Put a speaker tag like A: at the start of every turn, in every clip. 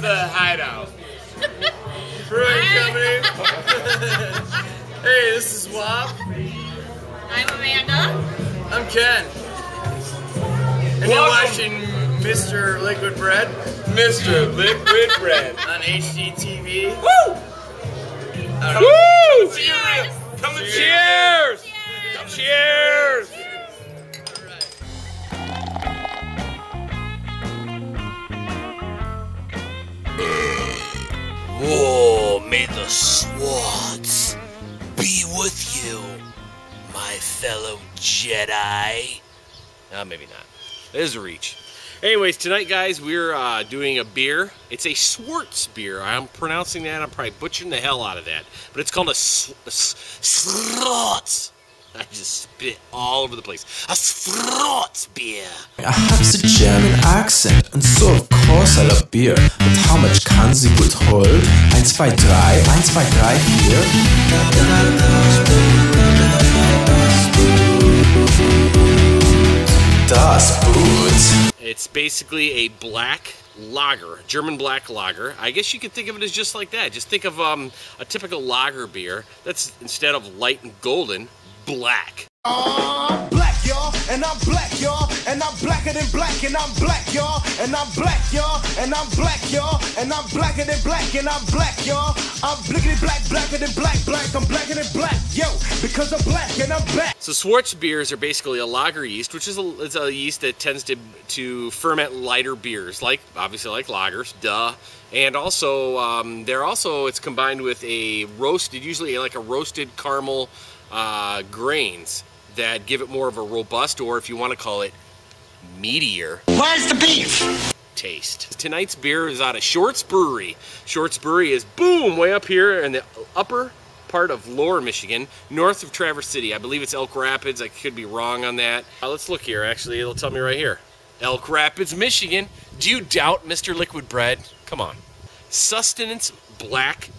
A: the hideout. Brewing Company. hey, this is Whop.
B: I'm Amanda.
A: I'm Ken. And you're watching Mr. Liquid Bread. Mr. Liquid Bread. On HDTV. Woo!
C: Woo!
B: Cheers!
C: Come and cheers! Cheers!
D: Whoa, may the swords be with you, my fellow Jedi.
C: Uh, maybe not. There's a reach. Anyways, tonight, guys, we're uh, doing a beer. It's a Swartz beer. I'm pronouncing that. I'm probably butchering the hell out of that. But it's called a, s- a Swartz. I just spit all over the place. A Swartz beer.
E: I have the German accent, and so of course I love beer. But how much can sie gut hold? 1, 2, 3, 1, 2, 3, 4. Das Boot.
C: It's basically a black lager, German black lager. I guess you could think of it as just like that. Just think of um, a typical lager beer that's instead of light and golden, black.
F: I'm black, y'all, and I'm black, y'all, and I'm blacker than black, and I'm black, y'all, and I'm black, y'all, and I'm black, y'all, and I'm blacker than black, and I'm black, y'all. I'm blickety black, blacker than black, black, I'm blacker than black, yo, because I'm black and I'm black.
C: So Schwartz beers are basically a lager yeast, which is a, it's a yeast that tends to to ferment lighter beers, like obviously like lagers, duh. And also, um, they're also it's combined with a roasted, usually like a roasted caramel uh, grains that give it more of a robust, or if you want to call it, meatier.
G: Where's the beef?
C: taste. Tonight's beer is out of Shorts Brewery. Shorts Brewery is boom way up here in the upper part of Lower Michigan, north of Traverse City. I believe it's Elk Rapids. I could be wrong on that. Uh, let's look here. Actually, it'll tell me right here. Elk Rapids, Michigan. Do you doubt Mr. Liquid Bread? Come on. Sustenance Black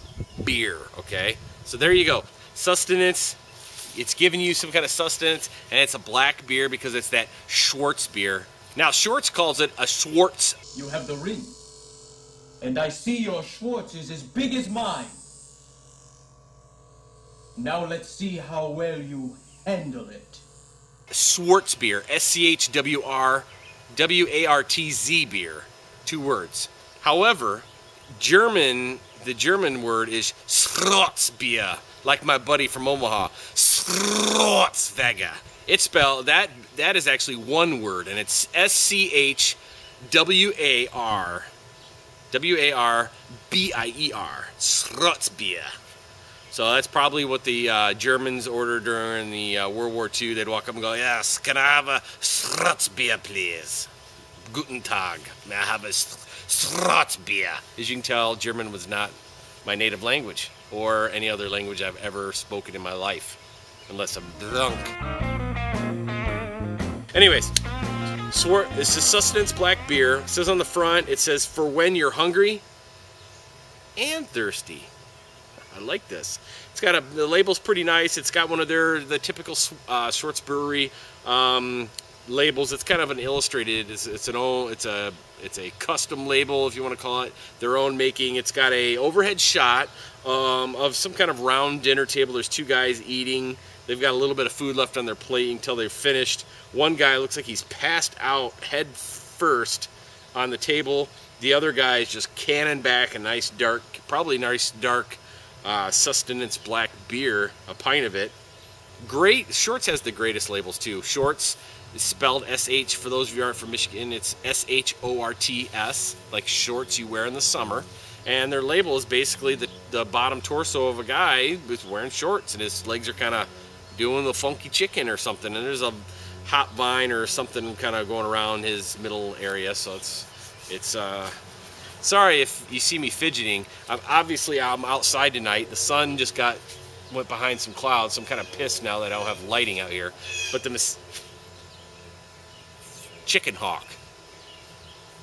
C: Beer, okay? So there you go. Sustenance it's giving you some kind of sustenance, and it's a black beer because it's that Schwartz beer. Now, Schwartz calls it a Schwartz.
H: You have the ring. And I see your Schwartz is as big as mine. Now let's see how well you handle it.
C: Schwartz beer, S C H W R W A R T Z beer, two words. However, German, the German word is Schwarzbier, like my buddy from Omaha, Schwarzwege. It's spelled that that is actually one word, and it's S C H W A R W A R B I E R, Schwarzbier. So that's probably what the uh, Germans ordered during the uh, World War II. They'd walk up and go, "Yes, can I have a Schwarzbier, please? Guten Tag. May I have a Schwarzbier?" As you can tell, German was not my native language or any other language I've ever spoken in my life, unless I'm drunk. Anyways, Swar- this is sustenance black beer. It says on the front, it says for when you're hungry and thirsty. I like this. It's got a the label's pretty nice. It's got one of their the typical uh, Shorts Brewery um, labels. It's kind of an illustrated. It's, it's an old, It's a it's a custom label if you want to call it their own making. It's got a overhead shot um, of some kind of round dinner table. There's two guys eating. They've got a little bit of food left on their plate until they're finished. One guy looks like he's passed out head first on the table. The other guy is just cannon back a nice dark, probably nice dark uh, sustenance black beer, a pint of it. Great. Shorts has the greatest labels too. Shorts is spelled S-H. For those of you aren't from Michigan, it's S-H-O-R-T-S, like shorts you wear in the summer. And their label is basically the, the bottom torso of a guy who's wearing shorts, and his legs are kind of doing the funky chicken or something. And there's a hop vine or something kind of going around his middle area, so it's it's uh, sorry if you see me fidgeting. I'm obviously I'm outside tonight. The sun just got went behind some clouds, so I'm kind of pissed now that I don't have lighting out here. But the chicken hawk.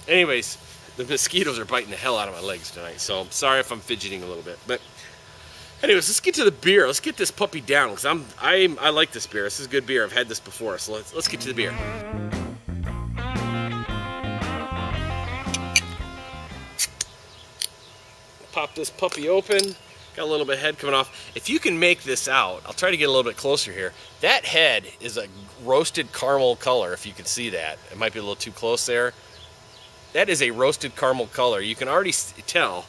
C: Anyways, the mosquitoes are biting the hell out of my legs tonight, so I'm sorry if I'm fidgeting a little bit. But anyways, let's get to the beer. Let's get this puppy down because I'm I'm, I like this beer. This is good beer. I've had this before, so let's let's get to the beer. pop this puppy open. Got a little bit of head coming off. If you can make this out, I'll try to get a little bit closer here. That head is a roasted caramel color, if you can see that. It might be a little too close there. That is a roasted caramel color. You can already tell,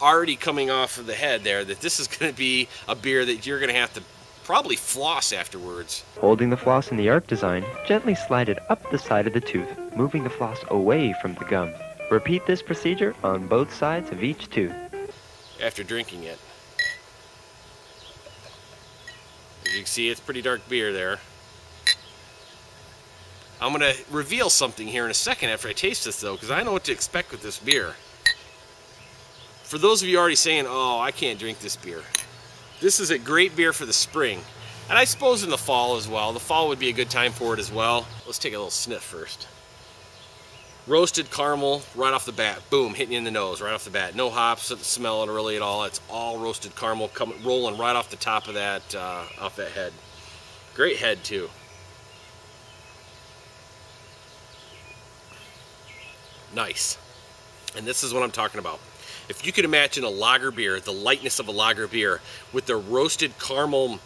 C: already coming off of the head there, that this is going to be a beer that you're going to have to probably floss afterwards.
G: Holding the floss in the arc design, gently slide it up the side of the tooth, moving the floss away from the gum. Repeat this procedure on both sides of each tooth.
C: After drinking it. As you can see, it's pretty dark beer there. I'm going to reveal something here in a second after I taste this, though, because I know what to expect with this beer. For those of you already saying, oh, I can't drink this beer, this is a great beer for the spring. And I suppose in the fall as well. The fall would be a good time for it as well. Let's take a little sniff first. Roasted caramel right off the bat. Boom, hitting you in the nose right off the bat. No hops, smell it really at all. It's all roasted caramel coming rolling right off the top of that, uh, off that head. Great head too. Nice. And this is what I'm talking about. If you could imagine a lager beer, the lightness of a lager beer, with the roasted caramel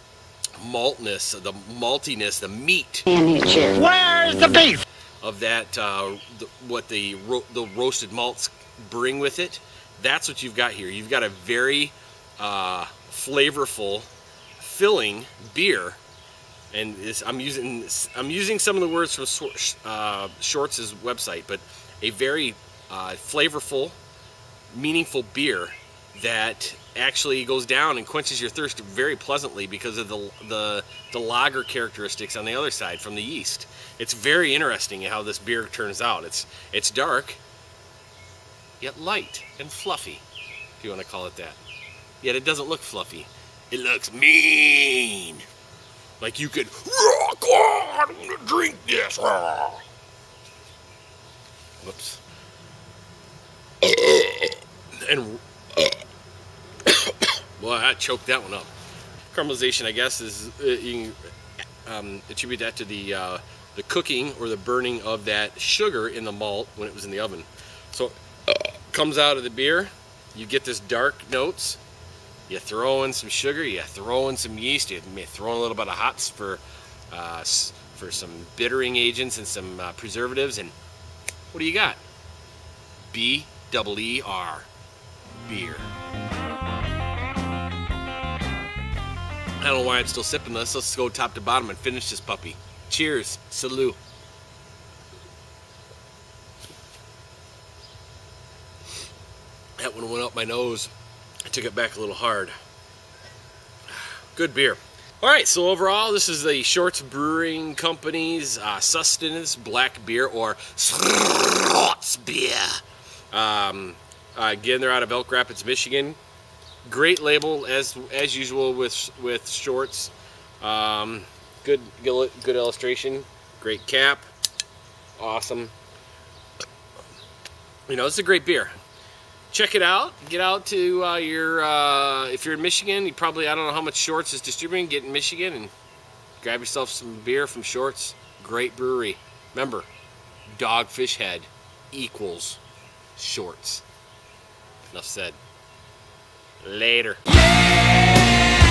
C: maltness, the maltiness, the meat.
I: Where's the beef?
C: Of that, uh, the, what the ro the roasted malts bring with it, that's what you've got here. You've got a very uh, flavorful, filling beer, and this, I'm using I'm using some of the words from uh, website, but a very uh, flavorful, meaningful beer that actually goes down and quenches your thirst very pleasantly because of the, the, the lager characteristics on the other side from the yeast. It's very interesting how this beer turns out. It's, it's dark, yet light and fluffy, if you want to call it that. Yet it doesn't look fluffy. It looks mean. Like you could, rock on, gonna drink this. Whoops. and well, I choked that one up. Caramelization, I guess, is uh, you can um, attribute that to the uh, the cooking or the burning of that sugar in the malt when it was in the oven. So uh, comes out of the beer, you get this dark notes. You throw in some sugar, you throw in some yeast, you throw in a little bit of hops for uh, for some bittering agents and some uh, preservatives, and what do you got? B double E R, beer. I don't know why I'm still sipping this. Let's go top to bottom and finish this puppy. Cheers. Salute. That one went up my nose. I took it back a little hard. Good beer. All right, so overall, this is the Shorts Brewing Company's uh, Sustenance Black Beer, or Shorts Beer. Um, uh, again, they're out of Elk Rapids, Michigan. Great label as as usual with with shorts. Um, good good illustration. Great cap. Awesome. You know, it's a great beer. Check it out. Get out to uh, your uh, if you're in Michigan. You probably I don't know how much Shorts is distributing. Get in Michigan and grab yourself some beer from Shorts. Great brewery. Remember, Dogfish Head equals Shorts. Enough said. Later. Yeah!